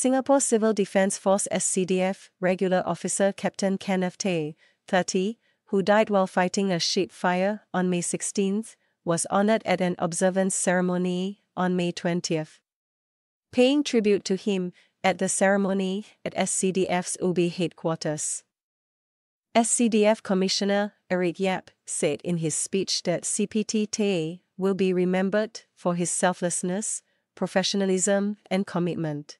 Singapore Civil Defence Force SCDF regular officer Captain Kenneth Tay, 30, who died while fighting a sheep fire on May 16, was honored at an observance ceremony on May 20. Paying tribute to him at the ceremony at SCDF's Ubi headquarters. SCDF Commissioner Eric Yap said in his speech that CPT Tay will be remembered for his selflessness, professionalism, and commitment.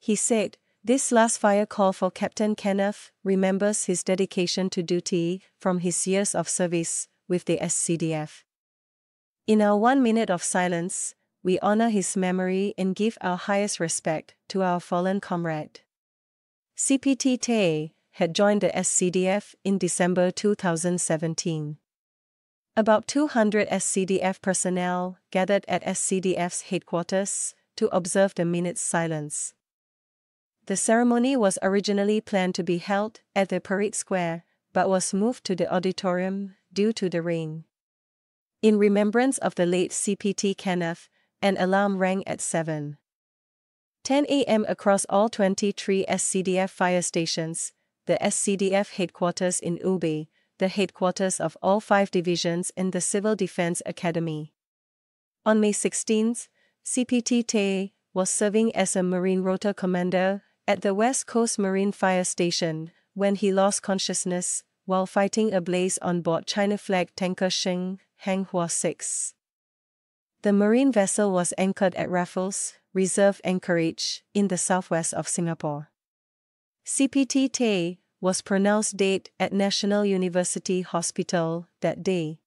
He said, This last fire call for Captain Kenneth remembers his dedication to duty from his years of service with the SCDF. In our one minute of silence, we honor his memory and give our highest respect to our fallen comrade. CPT Tay had joined the SCDF in December 2017. About 200 SCDF personnel gathered at SCDF's headquarters to observe the minute's silence. The ceremony was originally planned to be held at the Parade Square, but was moved to the auditorium due to the rain. In remembrance of the late CPT Kenneth, an alarm rang at 7. 10 a.m. across all 23 SCDF fire stations, the SCDF headquarters in Ubi, the headquarters of all five divisions in the Civil Defense Academy. On May 16, CPT Tay was serving as a Marine Rota Commander at the West Coast Marine Fire Station when he lost consciousness while fighting a blaze on board China flag tanker Sheng Hanghua 6. The marine vessel was anchored at Raffles Reserve Anchorage in the southwest of Singapore. CPT Tay was pronounced dead at National University Hospital that day.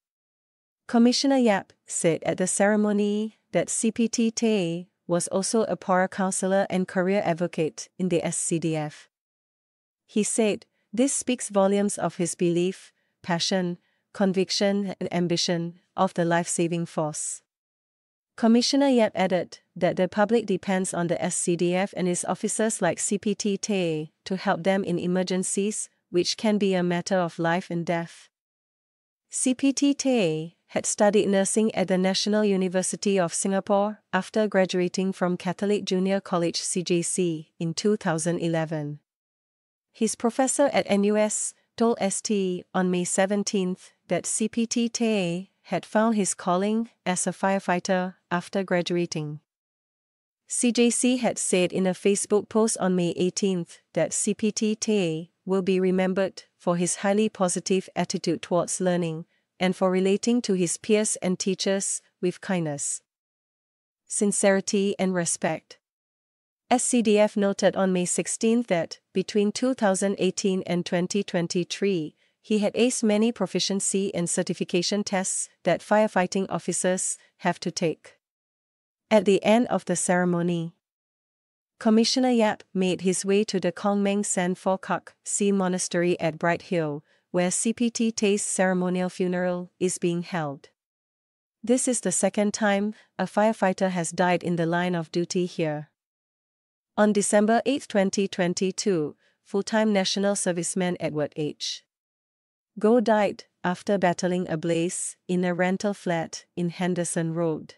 Commissioner Yap said at the ceremony that CPT Tay was also a para counselor and career advocate in the SCDF. He said, This speaks volumes of his belief, passion, conviction, and ambition of the life saving force. Commissioner Yap added that the public depends on the SCDF and its officers like CPT Tay to help them in emergencies, which can be a matter of life and death. CPT Tay had studied nursing at the National University of Singapore after graduating from Catholic Junior College CJC in 2011. His professor at NUS told ST on May 17 that CPT had found his calling as a firefighter after graduating. CJC had said in a Facebook post on May 18 that CPT will be remembered for his highly positive attitude towards learning and for relating to his peers and teachers with kindness, sincerity, and respect. SCDF noted on May 16 that, between 2018 and 2023, he had aced many proficiency and certification tests that firefighting officers have to take. At the end of the ceremony, Commissioner Yap made his way to the Kong Meng San Phor Kark See Monastery at Bright Hill, where CPT Tay's ceremonial funeral is being held. This is the second time a firefighter has died in the line of duty here. On December 8, 2022, full time national serviceman Edward H. Go died after battling a blaze in a rental flat in Henderson Road.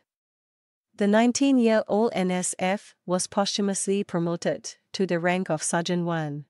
The 19 year old NSF was posthumously promoted to the rank of Sergeant 1.